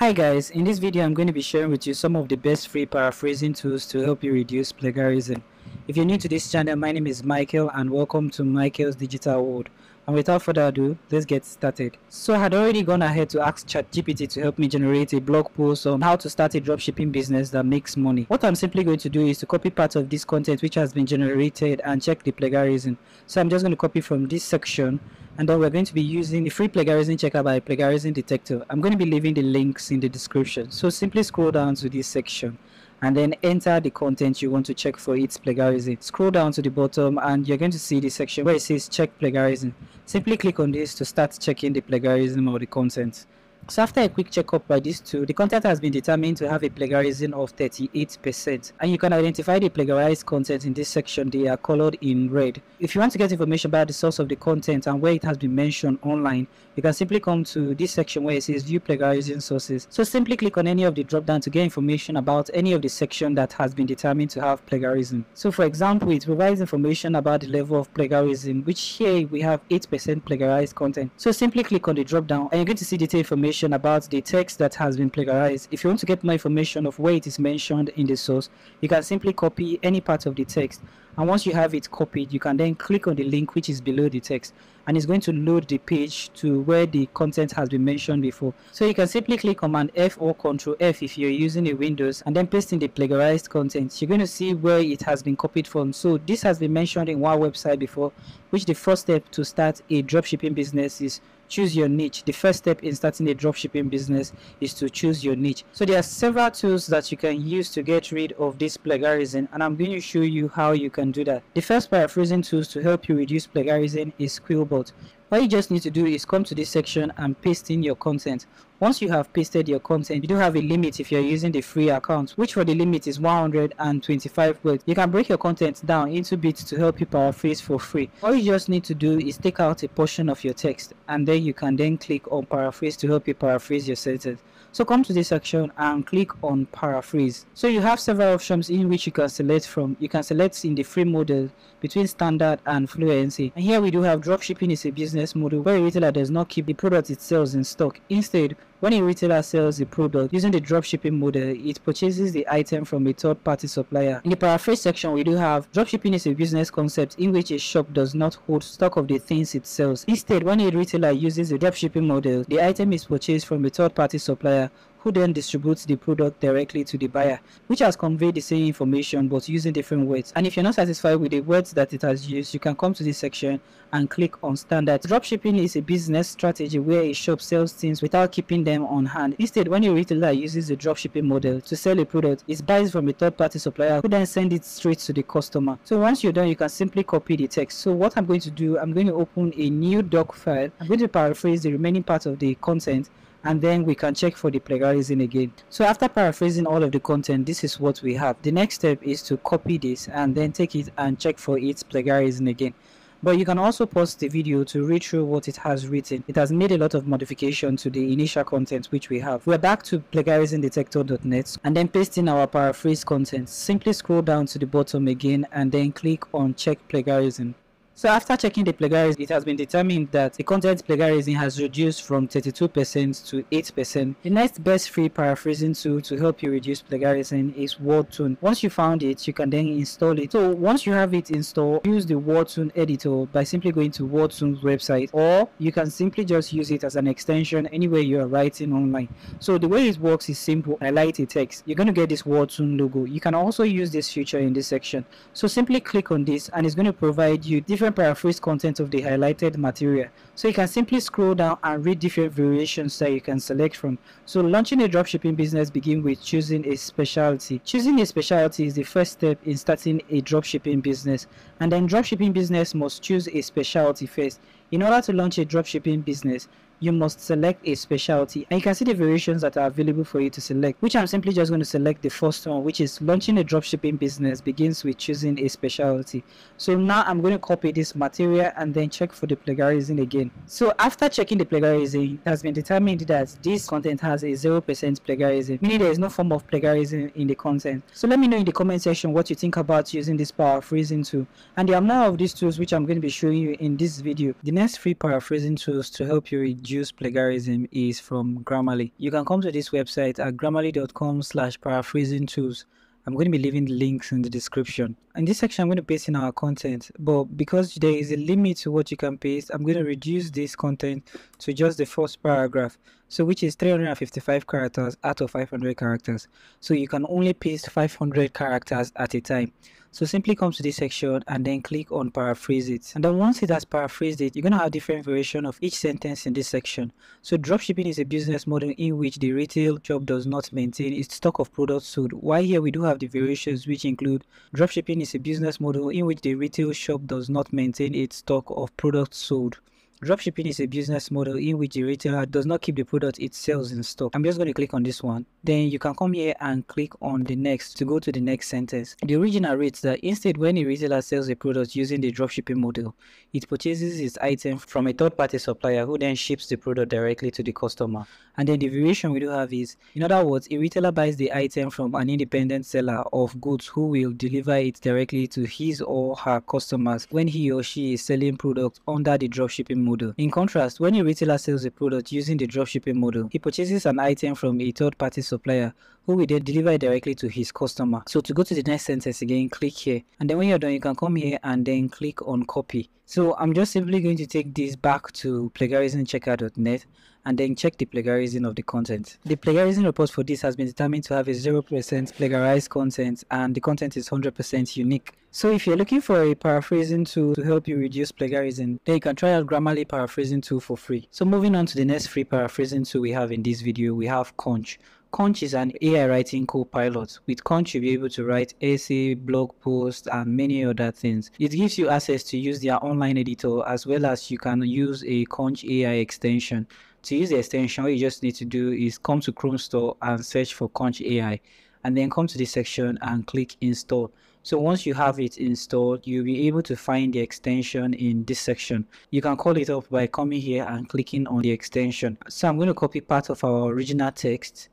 Hi guys, in this video I'm going to be sharing with you some of the best free paraphrasing tools to help you reduce plagiarism. If you're new to this channel, my name is Michael and welcome to Michael's Digital World. And without further ado, let's get started. So I had already gone ahead to ask ChatGPT to help me generate a blog post on how to start a dropshipping business that makes money. What I'm simply going to do is to copy part of this content which has been generated and check the plagiarism. So I'm just going to copy from this section and then we're going to be using the free plagiarism checker by plagiarism detector i'm going to be leaving the links in the description. So simply scroll down to this section and then enter the content you want to check for its plagiarism. Scroll down to the bottom and you're going to see the section where it says check plagiarism. Simply click on this to start checking the plagiarism of the content so after a quick checkup by these two, the content has been determined to have a plagiarism of 38% and you can identify the plagiarized content in this section, they are colored in red. If you want to get information about the source of the content and where it has been mentioned online, you can simply come to this section where it says view plagiarism sources. So simply click on any of the drop down to get information about any of the section that has been determined to have plagiarism. So for example, it provides information about the level of plagiarism, which here we have 8% plagiarized content. So simply click on the drop down and you're going to see detailed information information about the text that has been plagiarized. If you want to get more information of where it is mentioned in the source, you can simply copy any part of the text. And once you have it copied, you can then click on the link which is below the text and it's going to load the page to where the content has been mentioned before. So you can simply click Command F or Control F if you're using a Windows and then paste in the plagiarized content. You're going to see where it has been copied from. So this has been mentioned in one website before, which the first step to start a dropshipping business is choose your niche. The first step in starting a dropshipping business is to choose your niche. So there are several tools that you can use to get rid of this plagiarism and i'm going to show you how you can do that. The first paraphrasing tools to help you reduce plagiarism is quillbot. What you just need to do is come to this section and paste in your content once you have pasted your content you do have a limit if you're using the free account which for the limit is 125 words you can break your content down into bits to help you paraphrase for free all you just need to do is take out a portion of your text and then you can then click on paraphrase to help you paraphrase your sentence so come to this section and click on paraphrase. So you have several options in which you can select from. You can select in the free model between standard and fluency. And here we do have dropshipping is a business model where a retailer does not keep the product it sells in stock. Instead, when a retailer sells a product using the dropshipping model, it purchases the item from a third-party supplier. In the paraphrase section, we do have dropshipping is a business concept in which a shop does not hold stock of the things it sells. Instead, when a retailer uses the dropshipping model, the item is purchased from a third-party supplier who then distributes the product directly to the buyer, which has conveyed the same information but using different words. And if you're not satisfied with the words that it has used, you can come to this section and click on standard. Dropshipping is a business strategy where a shop sells things without keeping them on hand. Instead, when a retailer uses the dropshipping model to sell a product, it buys from a third-party supplier who then send it straight to the customer. So once you're done, you can simply copy the text. So what I'm going to do, I'm going to open a new doc file. I'm going to paraphrase the remaining part of the content and then we can check for the plagiarism again so after paraphrasing all of the content this is what we have the next step is to copy this and then take it and check for its plagiarism again but you can also pause the video to read through what it has written. It has made a lot of modification to the initial content which we have. We're back to plagiarismdetector.net and then paste in our paraphrase content. Simply scroll down to the bottom again and then click on check plagiarism. So after checking the plagiarism, it has been determined that the content plagiarism has reduced from 32% to 8%. The next best free paraphrasing tool to help you reduce plagiarism is WordTune. Once you found it, you can then install it. So once you have it installed, use the WordTune editor by simply going to WordTune's website or you can simply just use it as an extension anywhere you are writing online. So the way it works is simple. Highlight a text. You're going to get this WordTune logo. You can also use this feature in this section. So simply click on this and it's going to provide you different different paraphrase content of the highlighted material. So you can simply scroll down and read different variations that you can select from. So launching a dropshipping business begin with choosing a specialty. Choosing a specialty is the first step in starting a dropshipping business. And then dropshipping business must choose a specialty first. In order to launch a dropshipping business, you must select a specialty. And you can see the variations that are available for you to select which I'm simply just going to select the first one which is launching a dropshipping business begins with choosing a specialty. So now I'm going to copy this material and then check for the plagiarism again. So after checking the plagiarism it has been determined that this content has a 0% plagiarism meaning there is no form of plagiarism in the content. So let me know in the comment section what you think about using this paraphrasing tool. And there are more of these tools which I'm going to be showing you in this video the next free paraphrasing tools to help you reduce reduce plagiarism is from Grammarly. You can come to this website at grammarly.com slash paraphrasing tools I'm going to be leaving links in the description. In this section, I'm going to paste in our content, but because there is a limit to what you can paste, I'm going to reduce this content to just the first paragraph, so which is 355 characters out of 500 characters. So you can only paste 500 characters at a time. So simply come to this section and then click on paraphrase it. And then once it has paraphrased it, you're going to have different variation of each sentence in this section. So dropshipping is a business model in which the retail shop does not maintain its stock of products sold. While here we do have the variations which include dropshipping is a business model in which the retail shop does not maintain its stock of products sold. Dropshipping is a business model in which the retailer does not keep the product it sells in stock. I'm just going to click on this one. Then you can come here and click on the next to go to the next sentence. The original reads that instead when a retailer sells a product using the dropshipping model, it purchases its item from a third-party supplier who then ships the product directly to the customer. And then the variation we do have is, in other words, a retailer buys the item from an independent seller of goods who will deliver it directly to his or her customers when he or she is selling products under the dropshipping model model. In contrast, when a retailer sells a product using the dropshipping model, he purchases an item from a third-party supplier who will then deliver it directly to his customer. So to go to the next sentence again, click here. And then when you're done, you can come here and then click on copy. So I'm just simply going to take this back to plagiarismchecker.net and then check the plagiarism of the content. The plagiarism report for this has been determined to have a 0% plagiarized content and the content is 100% unique. So if you're looking for a paraphrasing tool to help you reduce plagiarism, then you can try out Grammarly paraphrasing tool for free. So moving on to the next free paraphrasing tool we have in this video, we have Conch. Conch is an AI writing co-pilot. With Conch, you'll be able to write essay, blog posts, and many other things. It gives you access to use their online editor as well as you can use a Conch AI extension. To use the extension, all you just need to do is come to Chrome Store and search for Conch AI and then come to this section and click install. So once you have it installed, you'll be able to find the extension in this section. You can call it up by coming here and clicking on the extension. So I'm going to copy part of our original text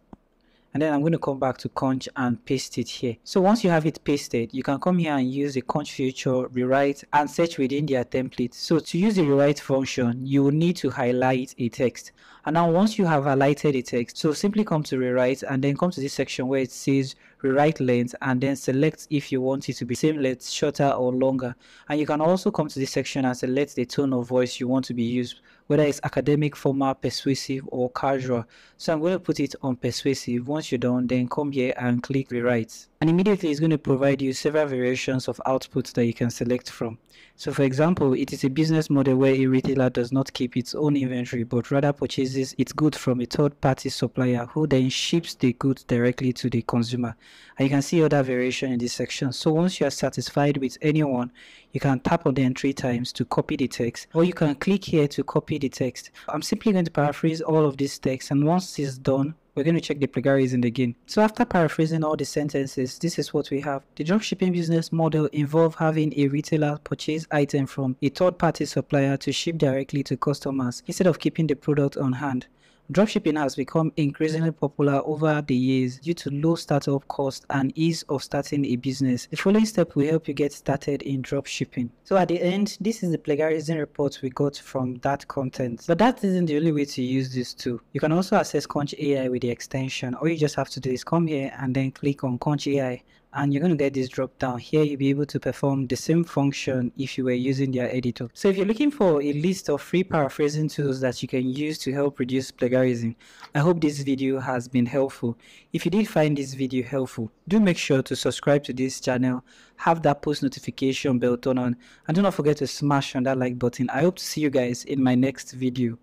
and then I'm going to come back to Conch and paste it here. So once you have it pasted, you can come here and use the Conch feature, rewrite and search within their template. So to use the rewrite function, you will need to highlight a text. And now once you have highlighted a text, so simply come to rewrite and then come to this section where it says rewrite length and then select if you want it to be same length, shorter or longer. And you can also come to this section and select the tone of voice you want to be used whether it's academic, formal, persuasive, or casual. So I'm going to put it on persuasive. Once you're done, then come here and click rewrite. And immediately it's going to provide you several variations of outputs that you can select from. So for example, it is a business model where a retailer does not keep its own inventory, but rather purchases its goods from a third-party supplier who then ships the goods directly to the consumer. And you can see other variation in this section. So once you are satisfied with anyone, you can tap on them three times to copy the text, or you can click here to copy the text. I'm simply going to paraphrase all of this text, and once it's done, we're going to check the plagiarism again. So after paraphrasing all the sentences, this is what we have. The dropshipping business model involve having a retailer purchase item from a third-party supplier to ship directly to customers instead of keeping the product on hand. Dropshipping has become increasingly popular over the years due to low startup cost and ease of starting a business. The following step will help you get started in dropshipping. So at the end, this is the plagiarism report we got from that content. But that isn't the only way to use this tool. You can also access Conch AI with the extension. All you just have to do is come here and then click on Conch AI and you're going to get this drop down. Here you'll be able to perform the same function if you were using their editor. So if you're looking for a list of free paraphrasing tools that you can use to help reduce plagiarism i hope this video has been helpful. If you did find this video helpful do make sure to subscribe to this channel have that post notification bell turned on and do not forget to smash on that like button. I hope to see you guys in my next video